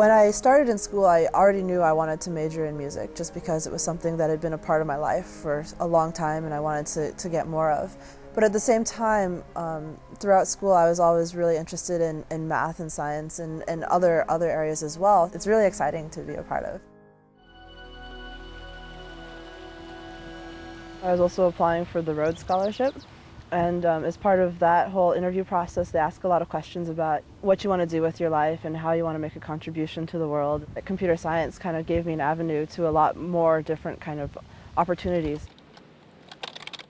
When I started in school, I already knew I wanted to major in music just because it was something that had been a part of my life for a long time and I wanted to, to get more of. But at the same time, um, throughout school, I was always really interested in, in math and science and, and other, other areas as well. It's really exciting to be a part of. I was also applying for the Rhodes Scholarship. And um, as part of that whole interview process, they ask a lot of questions about what you want to do with your life and how you want to make a contribution to the world. Computer science kind of gave me an avenue to a lot more different kind of opportunities.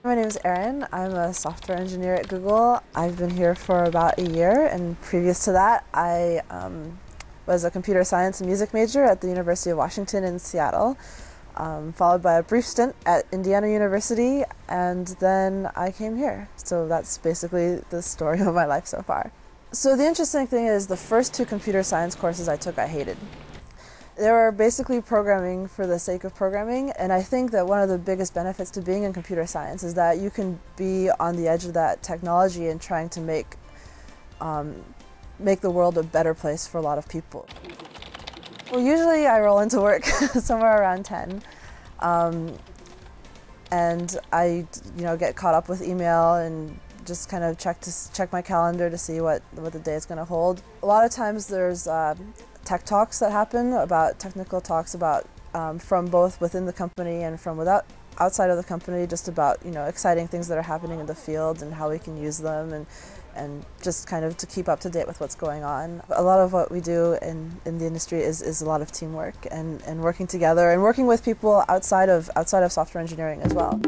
My name is Erin. I'm a software engineer at Google. I've been here for about a year, and previous to that, I um, was a computer science and music major at the University of Washington in Seattle um, followed by a brief stint at Indiana University, and then I came here. So that's basically the story of my life so far. So the interesting thing is, the first two computer science courses I took, I hated. They were basically programming for the sake of programming, and I think that one of the biggest benefits to being in computer science is that you can be on the edge of that technology and trying to make um, make the world a better place for a lot of people. Well, usually I roll into work somewhere around 10. Um, and I, you know, get caught up with email and just kind of check to check my calendar to see what what the day is going to hold. A lot of times there's uh, tech talks that happen about technical talks about um, from both within the company and from without outside of the company, just about you know exciting things that are happening in the field and how we can use them and and just kind of to keep up to date with what's going on. A lot of what we do in, in the industry is, is a lot of teamwork and, and working together and working with people outside of outside of software engineering as well.